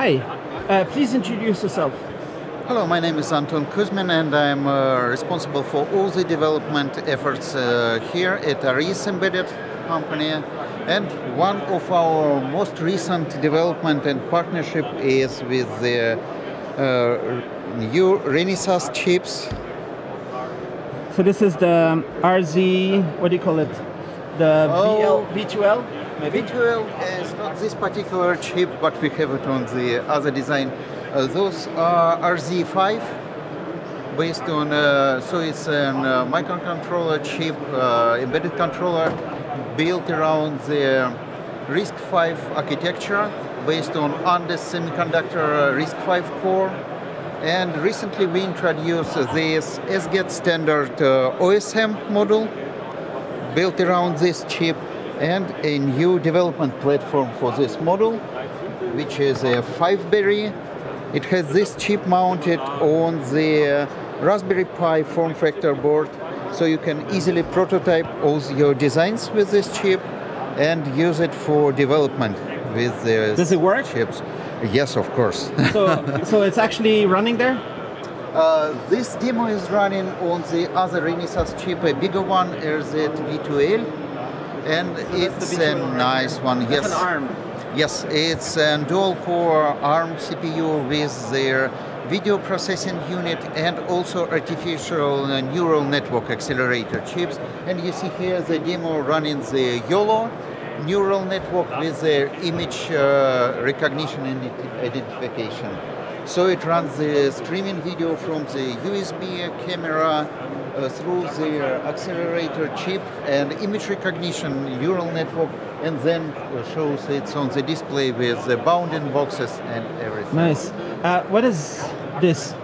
Hi, uh, please introduce yourself. Hello, my name is Anton Kuzmin and I'm uh, responsible for all the development efforts uh, here at ARIES Embedded company. And one of our most recent development and partnership is with the uh, new Renesas chips. So this is the RZ, what do you call it? The Oh. VL, V2L? Maybe? V12 is not this particular chip, but we have it on the other design. Uh, those are RZ5 based on, uh, so it's a uh, microcontroller chip, uh, embedded controller built around the RISC-V architecture based on Andes Semiconductor uh, RISC-V core. And recently we introduced this SGET standard uh, OSM module built around this chip and a new development platform for this model, which is a FiveBerry. It has this chip mounted on the Raspberry Pi form factor board, so you can easily prototype all your designs with this chip and use it for development with the Does it work? chips. Yes, of course. So, so it's actually running there? Uh, this demo is running on the other Renesas chip, a bigger one, RZ V2L, and it's a a V2L right nice one. It's Yes, an ARM. yes, it's a dual-core ARM CPU with their video processing unit and also artificial neural network accelerator chips. And you see here the demo running the YOLO neural network with their image uh, recognition and identification. So it runs the streaming video from the USB camera uh, through the accelerator chip and image recognition neural network, and then uh, shows it on the display with the bounding boxes and everything. Nice. Uh, what is this?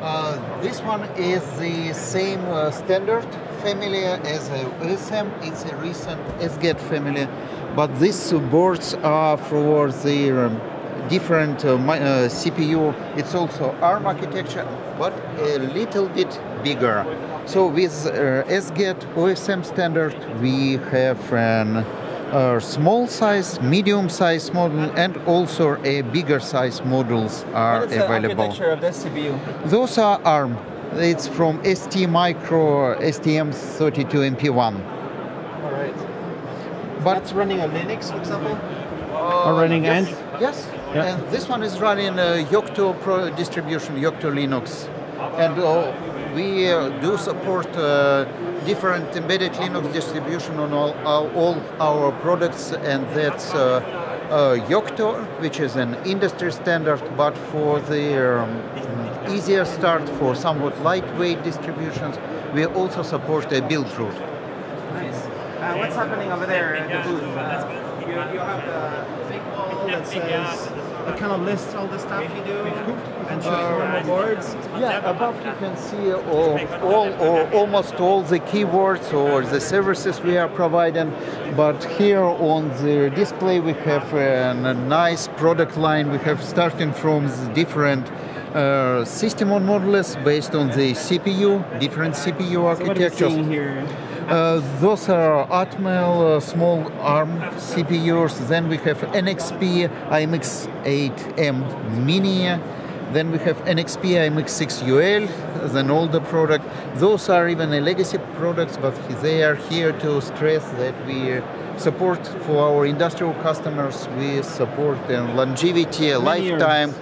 Uh, this one is the same uh, standard family as a OSM. It's a recent SGET family, but these boards are for the um, different uh, mi- uh, CPU. It's also ARM architecture, but a little bit bigger. So with uh, SGET OSM standard, we have an uh, small size, medium size model, and also a bigger size models are What is the available. architecture of this CPU? Those are ARM. It's from ST Micro STM32MP1. All right. But That's running on Linux, for example? uh, or running yes, Android? Yes. Yeah. And this one is running uh, Yocto Pro distribution, Yocto Linux. And uh, we uh, do support uh, different embedded Linux distribution on all our, all our products, and that's uh, uh, Yocto, which is an industry standard, but for the um, easier start for somewhat lightweight distributions, we also support a Buildroot. Nice. Uh, what's happening over there at the booth? Uh, you, you have the big wall that says, it kind of lists all the stuff you do and shows normal boards. Yeah, above you can see all, all or almost all the keywords or the services we are providing. But here on the display we have a, a nice product line. We have starting from the different uh, system on modules based on the CPU, different CPU So what are you architectures. seeing here? Uh, those are Atmel uh, small ARM CPUs. Then we have NXP IMX8M Mini. Then we have NXP IMX6UL, an older product. Those are even a legacy products, but they are here to stress that we support for our industrial customers. We support and longevity, Many years. lifetime,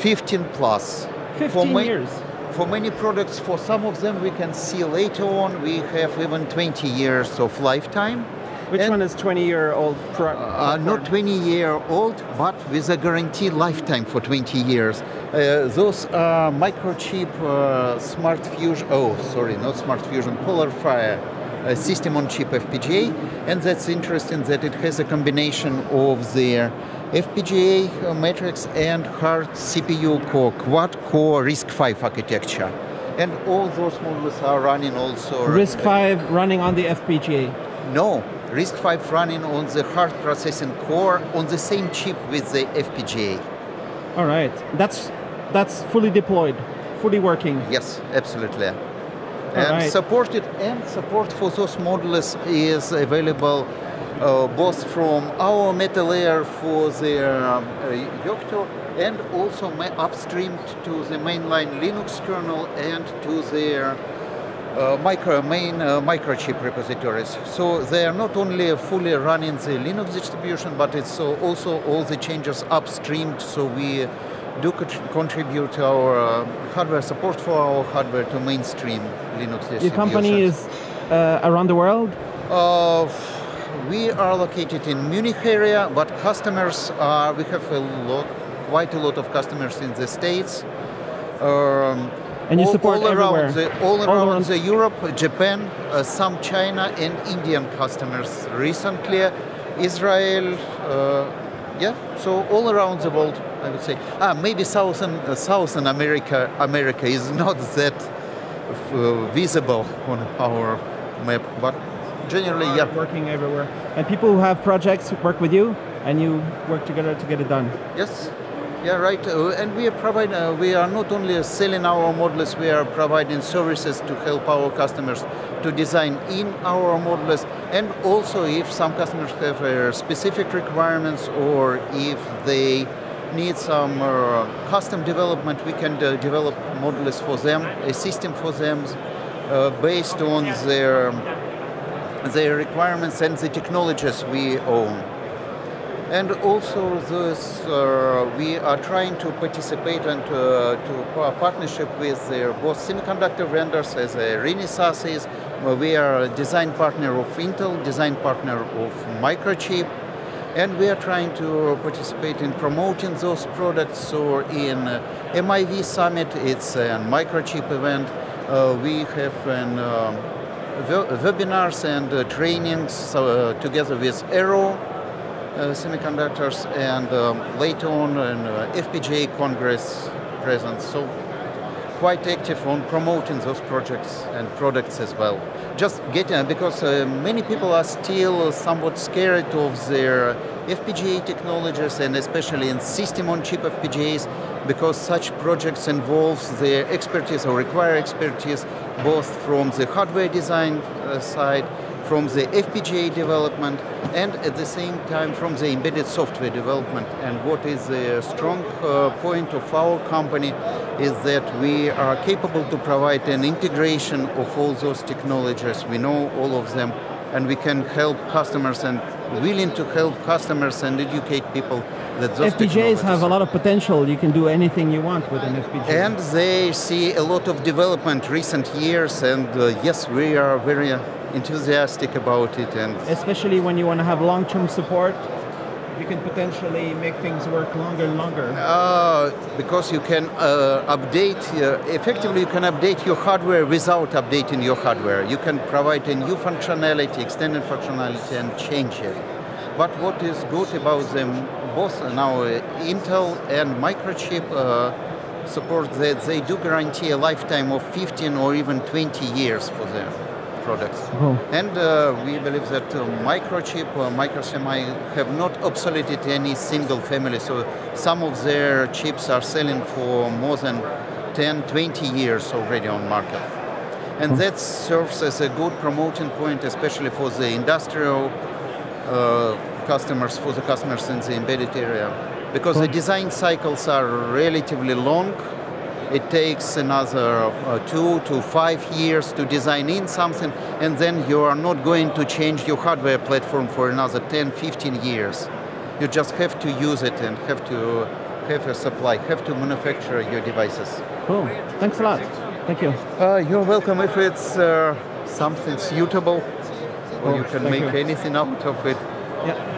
15 plus. For 15 ma- years. For many products, for some of them we can see later on, we have even 20 years of lifetime. Which And- one is 20 year old? Uh, not 20 year old, but with a guaranteed lifetime for 20 years. Uh, those are microchip uh, SmartFusion, oh, sorry, not SmartFusion, Polar Fire uh, system on chip FPGA. And that's interesting that it has a combination of their FPGA matrix and hard CPU core, quad core RISC-V architecture. And all those modules are running also. RISC V running on the FPGA. No, RISC-V running on the hard processing core on the same chip with the FPGA. All right. That's that's fully deployed, fully working. Yes, absolutely. And right. supported and support for those modules is available uh, both from our meta layer for the um, uh, Yocto and also upstream to the mainline Linux kernel and to their uh, micro main uh, microchip repositories. So they are not only fully running the Linux distribution, but it's also all the changes upstream. So we do contribute our uh, hardware support for our hardware to mainstream Linux distribution. Your company is uh, around the world? We are located in Munich area, but customers are, we have a lot, quite a lot of customers in the States. Um, and you all, support all everywhere? Around the, all, all around, around the Europe, Japan, uh, some China and Indian customers recently, Israel, uh, yeah, so all around the world, I would say. Ah, maybe Southern, uh, Southern America, America is not that uh, visible on our map, but generally, yeah. Working everywhere. And people who have projects work with you, and you work together to get it done. Yes. Yeah, right. Uh, and we are providing. Uh, we are not only selling our models, we are providing services to help our customers to design in our models, and also if some customers have uh, specific requirements or if they need some uh, custom development, we can uh, develop models for them, a system for them uh, based on their their requirements and the technologies we own. And also this, uh, we are trying to participate and uh, to a partnership with both semiconductor vendors as uh, Renesas is. We are a design partner of Intel, design partner of Microchip, and we are trying to participate in promoting those products. So in uh, MIV Summit, it's a Microchip event. Uh, we have an um, webinars and uh, trainings uh, together with Arrow uh, Semiconductors and um, later on in FPGA Congress presence. So quite active on promoting those projects and products as well. Just getting, because uh, many people are still somewhat scared of their FPGA technologies and especially in system-on-chip FPGAs because such projects involve their expertise or require expertise both from the hardware design uh, side, from the FPGA development, and at the same time from the embedded software development. And what is the strong uh, point of our company is that we are capable to provide an integration of all those technologies. We know all of them, and we can help customers and willing to help customers and educate people that those FPGAs have a lot of potential. You can do anything you want with an FPGA. And they see a lot of development recent years, and uh, yes, we are very enthusiastic about it. And especially when you want to have long-term support, you can potentially make things work longer and longer. Uh, because you can uh, update, uh, effectively you can update your hardware without updating your hardware. You can provide a new functionality, extended functionality and change it. But what is good about them, both now uh, Intel and Microchip uh, support that they do guarantee a lifetime of 15 or even 20 years for their products. Oh. And uh, we believe that uh, microchip, uh, microsemi have not obsoleted any single family. So some of their chips are selling for more than 10, 20 years already on market. And oh. that serves as a good promoting point, especially for the industrial uh, customers, for the customers in the embedded area. Because the design cycles are relatively long, it takes another uh, two to five years to design in something, and then you are not going to change your hardware platform for another 10, 15 years. You just have to use it and have to have a supply, have to manufacture your devices. Cool. Thanks a lot. Thank you. Uh, you're welcome. If it's uh, something suitable, or you can make you. anything out of it. Yeah.